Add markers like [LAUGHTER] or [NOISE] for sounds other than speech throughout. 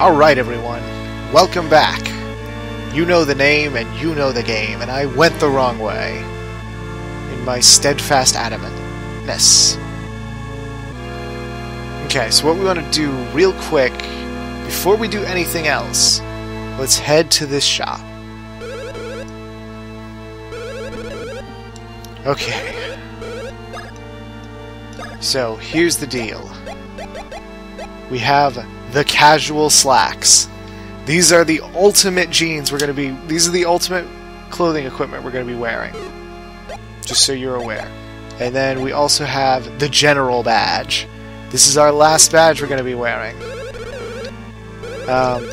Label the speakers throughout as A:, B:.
A: Alright, everyone. Welcome back. You know the name and you know the game, and I went the wrong way. In my steadfast adamantness. Okay, so what we want to do real quick, before we do anything else, let's head to this shop. Okay. So, here's the deal. We have the casual slacks. These are the ultimate jeans we're going to be... These are the ultimate clothing equipment we're going to be wearing. Just so you're aware. And then we also have the general badge. This is our last badge we're going to be wearing. Um,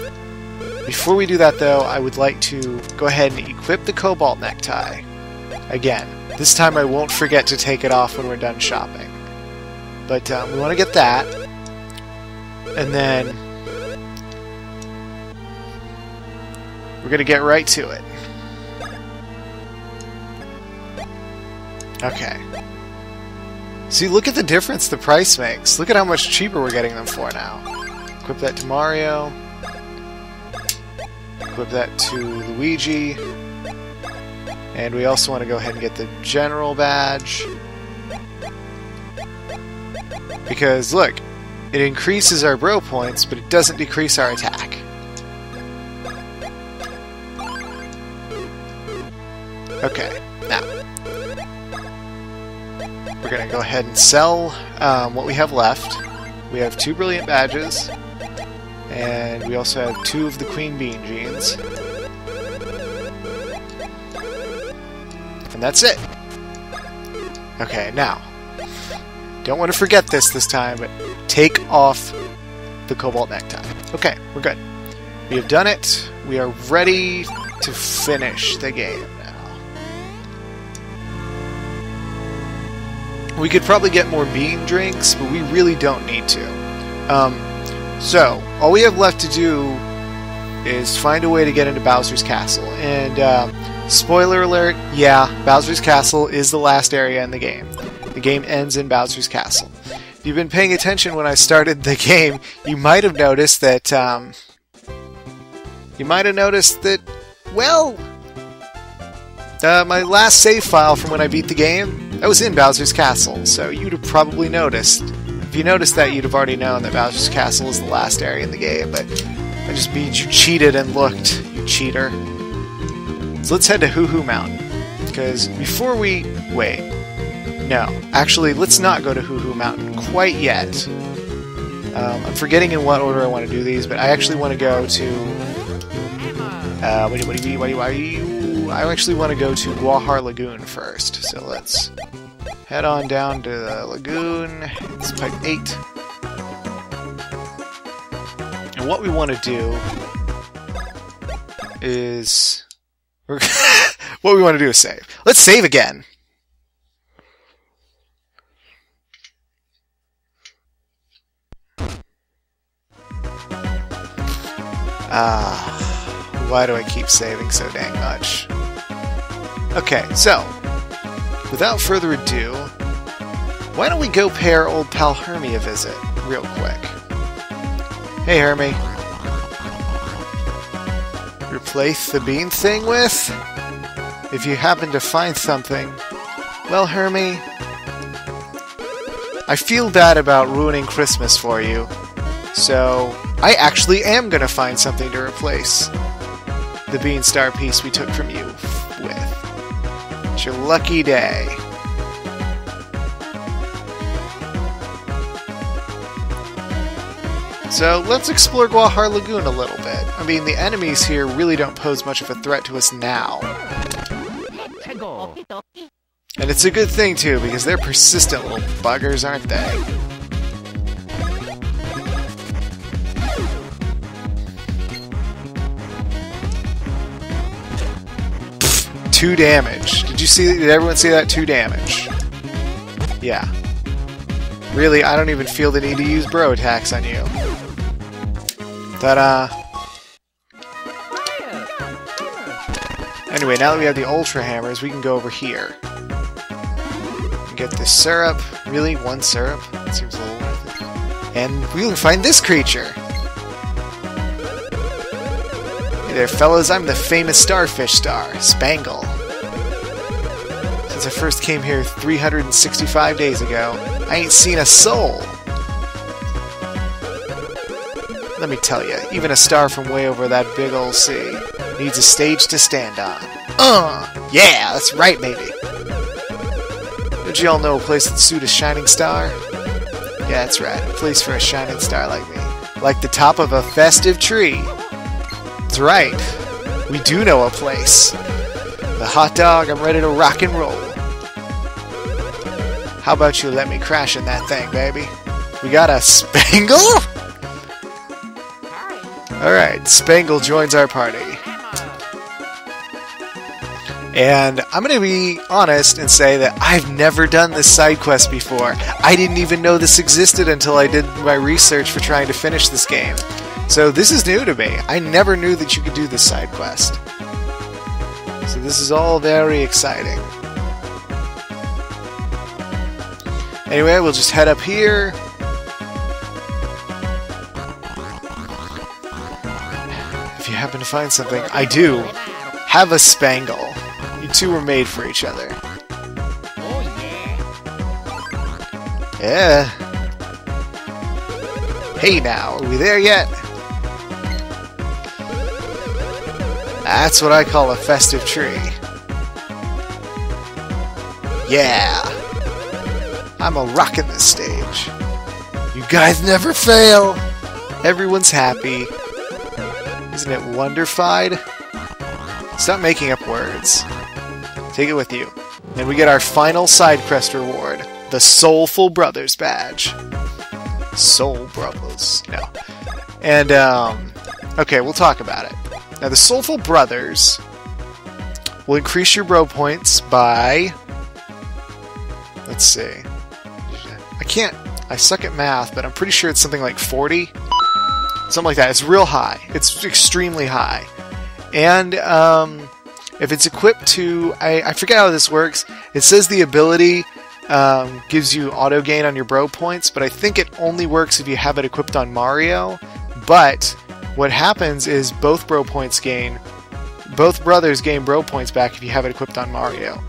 A: before we do that, though, I would like to go ahead and equip the cobalt necktie. Again, this time I won't forget to take it off when we're done shopping. But um, we want to get that. And then we're going to get right to it. Okay. See, look at the difference the price makes. Look at how much cheaper we're getting them for now. Equip that to Mario. Equip that to Luigi. And we also want to go ahead and get the General Badge. Because, look, it increases our bro points, but it doesn't decrease our attack. Okay, now. We're going to go ahead and sell um, what we have left. We have two Brilliant Badges, and we also have two of the Queen Bean Jeans. And that's it. Okay, now. Don't want to forget this this time, but take off the Cobalt Necktie. Okay, we're good. We have done it. We are ready to finish the game now. We could probably get more bean drinks, but we really don't need to. Um, so, all we have left to do is find a way to get into Bowser's Castle. And, um, spoiler alert, yeah, Bowser's Castle is the last area in the game. The game ends in Bowser's Castle. You've been paying attention when I started the game, you might have noticed that, um, you might have noticed that, well, uh, my last save file from when I beat the game, that was in Bowser's Castle, so you'd have probably noticed. If you noticed that, you'd have already known that Bowser's Castle is the last area in the game, but I just means you cheated and looked, you cheater. So let's head to Hoo Hoo Mountain, because before we... wait. No, actually, let's not go to Hoo Hoo Mountain quite yet. Um, I'm forgetting in what order I want to do these, but I actually want to go to... Uh, what do, you, you, what do you, I actually want to go to Gwarhar Lagoon first, so let's head on down to the lagoon. It's pipe 8. And what we want to do is... [LAUGHS] what we want to do is save. Let's save again! Ah, why do I keep saving so dang much? Okay, so, without further ado, why don't we go pay our old pal Hermie a visit, real quick. Hey Hermie. Replace the bean thing with? If you happen to find something. Well, Hermie, I feel bad about ruining Christmas for you, so I actually am gonna find something to replace the Bean Star piece we took from you with. It's your lucky day. So let's explore Gwarhar Lagoon a little bit. I mean, the enemies here really don't pose much of a threat to us now. And it's a good thing, too, because they're persistent little buggers, aren't they? Two damage. Did you see? Did everyone see that? Two damage. Yeah. Really, I don't even feel the need to use bro attacks on you. Ta-da! Uh, anyway, now that we have the Ultra Hammers, we can go over here. Get this syrup. Really? One syrup? That seems a little. And we can find this creature! There, fellas. I'm the famous starfish star, Spangle. Since I first came here 365 days ago, I ain't seen a soul. Let me tell you, even a star from way over that big old sea needs a stage to stand on. Uh, yeah, that's right, baby. Don't you all know a place that suit a shining star? Yeah, that's right, a place for a shining star like me. Like the top of a festive tree. That's right, we do know a place. The hot dog, I'm ready to rock and roll. How about you let me crash in that thing, baby? We got a Spangle? Alright, Spangle joins our party. And I'm going to be honest and say that I've never done this side quest before. I didn't even know this existed until I did my research for trying to finish this game. So this is new to me. I never knew that you could do this side quest. So this is all very exciting. Anyway, we'll just head up here. If you happen to find something, I do have a spangle. You two were made for each other. Yeah. Hey now, are we there yet? That's what I call a festive tree. Yeah. I'm a rock in this stage. You guys never fail. Everyone's happy. Isn't it wonderfied? Stop making up words. Take it with you. And we get our final side quest reward, the Soulful Brothers badge. Soul Brothers. No. And, um, okay, we'll talk about it. Now, the Soulful Brothers will increase your bro points by. Let's see. I can't. I suck at math, but I'm pretty sure it's something like 40. Something like that. It's real high. It's extremely high. And um, if it's equipped to, I, I forget how this works. It says the ability um, gives you auto gain on your bro points, but I think it only works if you have it equipped on Mario. But what happens is both bro points gain, both brothers gain bro points back if you have it equipped on Mario.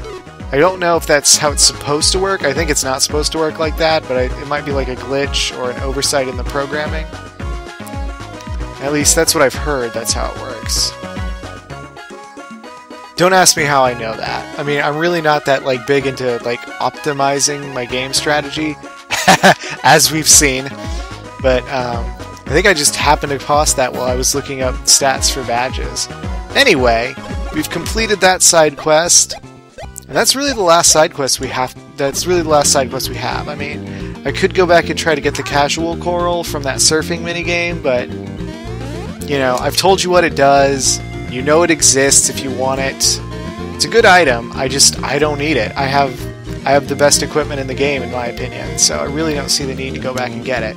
A: I don't know if that's how it's supposed to work. I think it's not supposed to work like that, but I, it might be like a glitch or an oversight in the programming. At least that's what I've heard, that's how it works. Don't ask me how I know that. I mean, I'm really not that like big into like optimizing my game strategy, [LAUGHS] as we've seen. But um, I think I just happened to cross that while I was looking up stats for badges. Anyway, we've completed that side quest, and that's really the last side quest we have. That's really the last side quest we have. I mean, I could go back and try to get the casual coral from that surfing minigame, but you know, I've told you what it does. You know it exists if you want it. It's a good item. I just I don't need it. I have I have the best equipment in the game in my opinion, so I really don't see the need to go back and get it.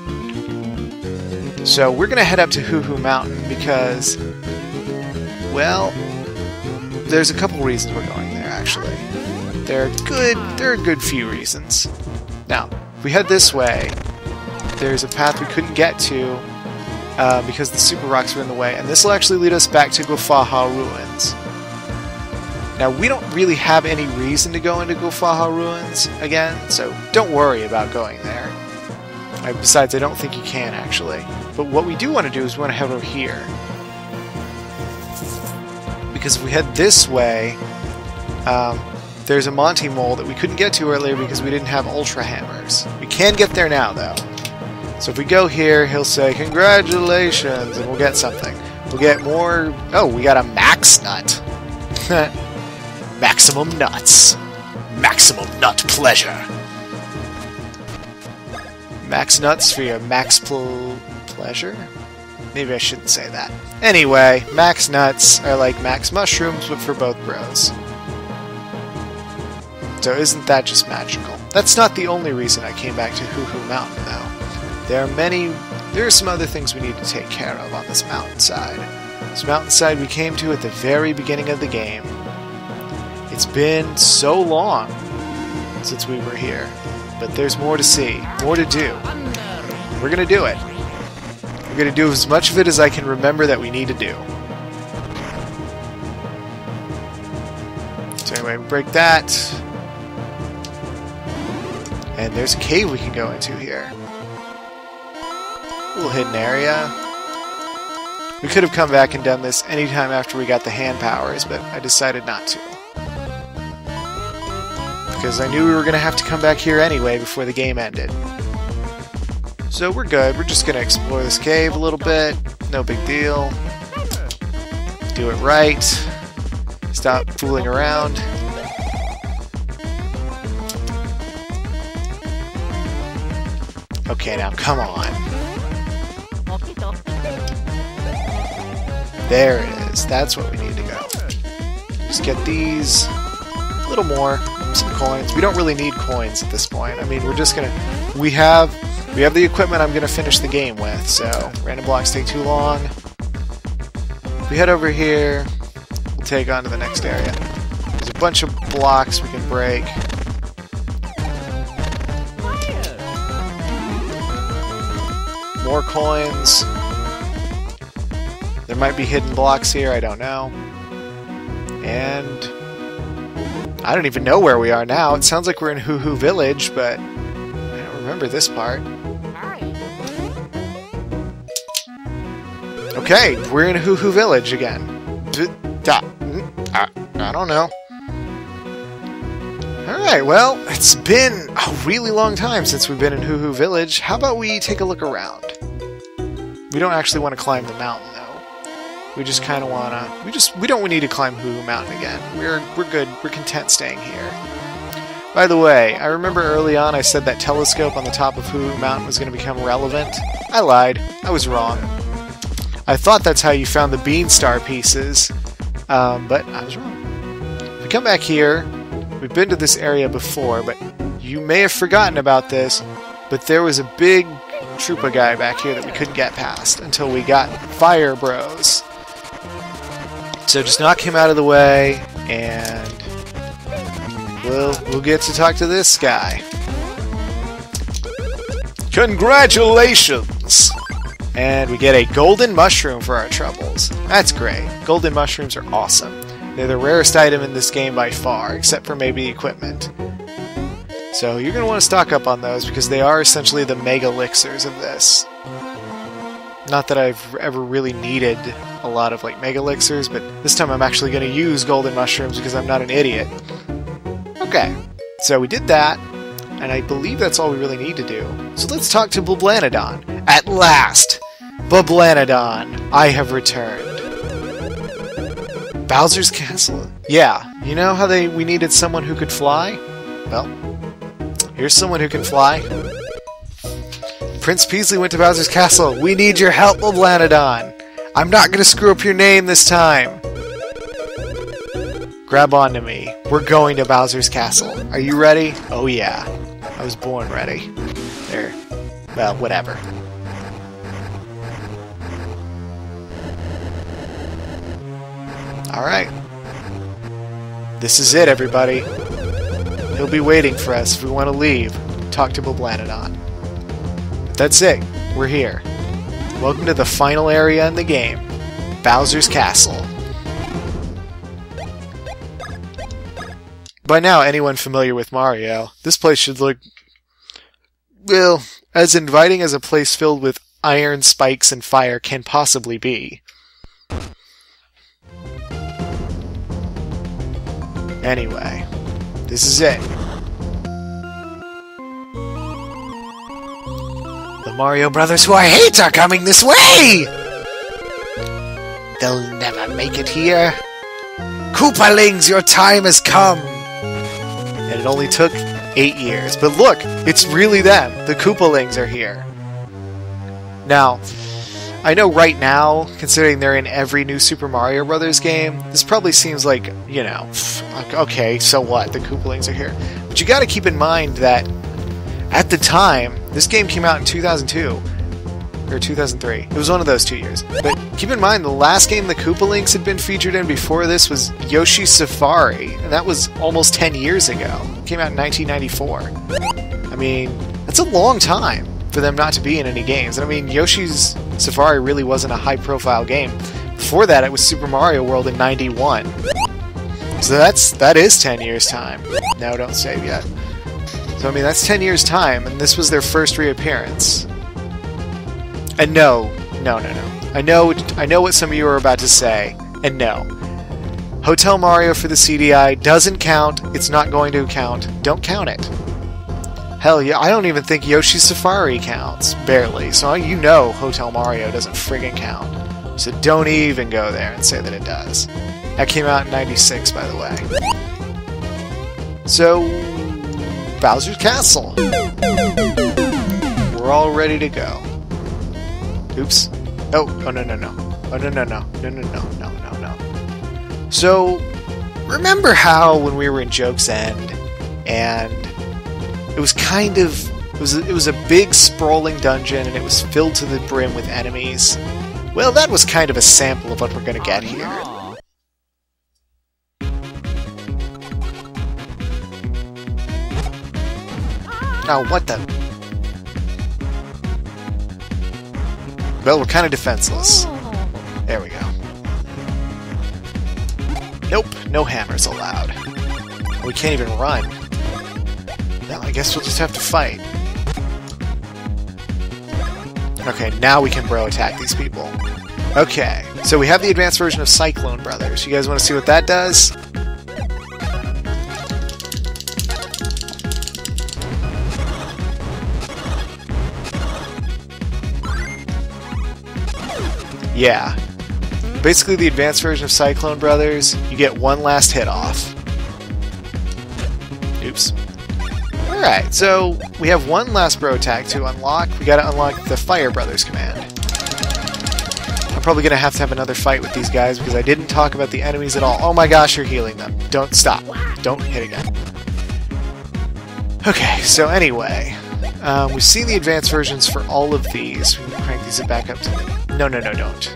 A: So we're gonna head up to Hoo Hoo Mountain because well there's a couple reasons we're going there actually. There are good there are a good few reasons. Now, if we head this way, there's a path we couldn't get to uh, because the super rocks were in the way, and this will actually lead us back to Guffawha Ruins. Now, we don't really have any reason to go into Guffawha Ruins again, so don't worry about going there. Besides, I don't think you can, actually. But what we do want to do is we want to head over here. Because if we head this way, um, there's a Monty Mole that we couldn't get to earlier because we didn't have Ultra Hammers. We can get there now, though. So if we go here, he'll say, Congratulations, and we'll get something. We'll get more... Oh, we got a Max Nut. [LAUGHS] Maximum Nuts. Maximum Nut Pleasure. Max Nuts for your max pl pleasure? Maybe I shouldn't say that. Anyway, Max Nuts are like Max Mushrooms, but for both bros. So isn't that just magical? That's not the only reason I came back to Hoo Hoo Mountain, though. There are many... There are some other things we need to take care of on this mountainside. This mountainside we came to at the very beginning of the game. It's been so long since we were here, but there's more to see, more to do. We're gonna do it. I'm going to do as much of it as I can remember that we need to do. So anyway, break that. And there's a cave we can go into here. A little hidden area. We could have come back and done this anytime after we got the hand powers, but I decided not to. Because I knew we were going to have to come back here anyway before the game ended. So we're good. We're just going to explore this cave a little bit. No big deal. Do it right. Stop fooling around. Okay, now come on. There it is. That's what we need to go. Just get these. A little more. Some coins. We don't really need coins at this point. I mean, we're just gonna... We have... We have the equipment I'm gonna finish the game with, so... Random blocks take too long. If we head over here, we'll take on to the next area. There's a bunch of blocks we can break. More coins. There might be hidden blocks here, I don't know. And... I don't even know where we are now. It sounds like we're in Hoo Hoo Village, but I don't remember this part. Okay, we're in Hoo Hoo Village again. Mm, I, I don't know. Alright, well, it's been a really long time since we've been in Hoo Hoo Village. How about we take a look around? We don't actually want to climb the mountain, though. We just kind of want to... We just... We don't need to climb Hoo Hoo Mountain again. We're, we're good. We're content staying here. By the way, I remember early on I said that telescope on the top of Hoo Hoo Mountain was going to become relevant. I lied. I was wrong. I thought that's how you found the Bean Star pieces, um, but I was wrong. We come back here, we've been to this area before, but you may have forgotten about this, but there was a big Troopa guy back here that we couldn't get past until we got Fire Bros. So just knock him out of the way, and we'll, we'll get to talk to this guy. Congratulations! And we get a golden mushroom for our troubles. That's great. Golden mushrooms are awesome. They're the rarest item in this game by far, except for maybe equipment. So you're going to want to stock up on those because they are essentially the mega elixirs of this. Not that I've ever really needed a lot of like mega elixirs, but this time I'm actually going to use golden mushrooms because I'm not an idiot. Okay, so we did that, and I believe that's all we really need to do. So let's talk to Blablanadon. At last! Blablanadon, I have returned. Bowser's Castle. Yeah, you know how they we needed someone who could fly? Well, here's someone who can fly. Prince Peasley went to Bowser's Castle. We need your help, Blablanadon. I'm not to screw up your name this time. Grab onto me. We're going to Bowser's Castle. Are you ready? Oh yeah. I was born ready. There. Well, whatever. Alright. This is it, everybody. He'll be waiting for us if we want to leave. Talk to Blablanadon. That's it. We're here. Welcome to the final area in the game. Bowser's Castle. By now, anyone familiar with Mario, this place should look, well, as inviting as a place filled with iron spikes and fire can possibly be. Anyway, this is it. The Mario Brothers who I hate are coming this way! They'll never make it here. Koopalings, your time has come! And it only took eight years. But look, it's really them. The Koopalings are here. Now, I know right now, considering they're in every new Super Mario Brothers game, this probably seems like, you know, okay, so what? The Koopalings are here. But you gotta keep in mind that at the time, this game came out in 2002 or 2003. It was one of those two years. But keep in mind, the last game the Koopalings had been featured in before this was Yoshi's Safari, and that was almost 10 years ago. It came out in 1994. I mean, that's a long time for them not to be in any games. And I mean, Yoshi's Safari really wasn't a high-profile game. Before that, it was Super Mario World in 91. So that's that is 10 years time. No, don't save yet. So I mean that's 10 years time, and this was their first reappearance. And no, no, no, no. I know, I know what some of you are about to say, and no. Hotel Mario for the CDI doesn't count. It's not going to count. Don't count it. Hell yeah, I don't even think Yoshi's Safari counts. Barely. So uh, you know Hotel Mario doesn't friggin' count. So don't even go there and say that it does. That came out in 96, by the way. So, Bowser's Castle. We're all ready to go. Oops. Oh, oh no, no, no. Oh, no, no, no. No, no, no, no, no, no. So, remember how when we were in Joke's End, and it was kind of... It was, it was a big, sprawling dungeon, and it was filled to the brim with enemies. Well, that was kind of a sample of what we're going to get here. Oh, what the... Well, we're kind of defenseless. There we go. Nope, no hammers allowed. We can't even run. Well, I guess we'll just have to fight. Okay, now we can bro attack these people. Okay, so we have the advanced version of Cyclone Brothers. You guys want to see what that does? Yeah. Basically, the advanced version of Cyclone Brothers, you get one last hit off. Oops. Alright, so we have one last bro attack to unlock. We gotta unlock the Fire Brothers command. I'm probably gonna have to have another fight with these guys because I didn't talk about the enemies at all. Oh my gosh, you're healing them. Don't stop. Don't hit again. Okay, so anyway, um, we've seen the advanced versions for all of these. We can crank these back up to... No, no, no, don't.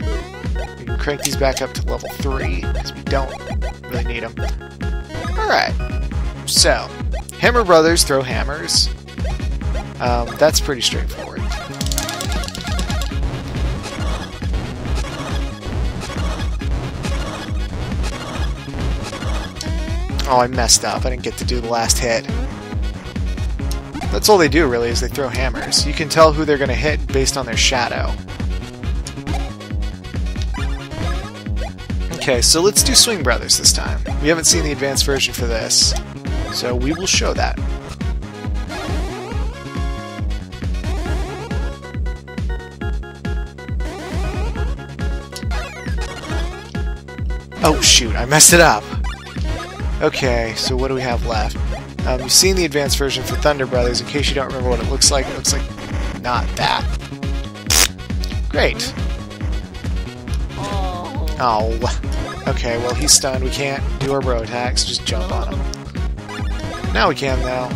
A: We can crank these back up to level 3, because we don't really need them. Alright, so, Hammer Brothers throw hammers. Um, that's pretty straightforward. Oh, I messed up. I didn't get to do the last hit. That's all they do, really, is they throw hammers. You can tell who they're going to hit based on their shadow. Okay, so let's do Swing Brothers this time. We haven't seen the advanced version for this, so we will show that. Oh shoot, I messed it up! Okay, so what do we have left? Um, you've seen the advanced version for Thunder Brothers. In case you don't remember what it looks like, it looks like not that. Great. Oh. Okay, well, he's stunned. We can't do our bro attacks. Just jump on him. Now we can, though.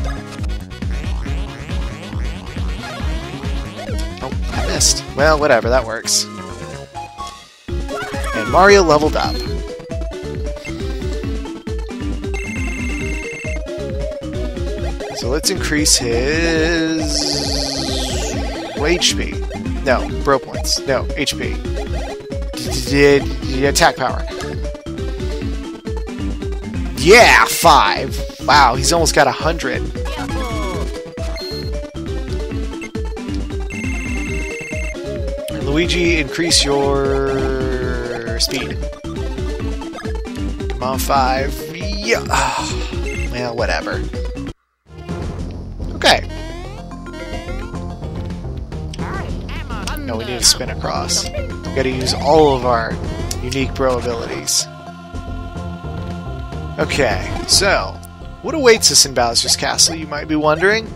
A: Oh, I missed. Well, whatever. That works. And Mario leveled up. So let's increase his HP. No, bro points. No, HP. D attack power. Yeah, five. Wow, he's almost got a hundred. Luigi, increase your speed. Come on, five. Yeah. Well, whatever. Okay. No, we need to spin across. We gotta use all of our unique bro abilities. Okay, so what awaits us in Bowser's Castle, you might be wondering?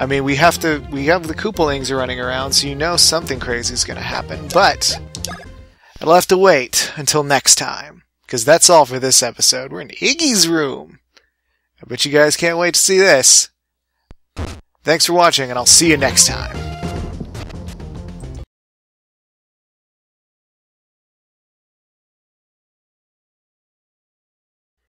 A: I mean, we have to we have the Koopalings running around, so you know something crazy is gonna happen, but I'll have to wait until next time. Because that's all for this episode. We're in Iggy's room. I bet you guys can't wait to see this. Thanks for watching, and I'll see you next time.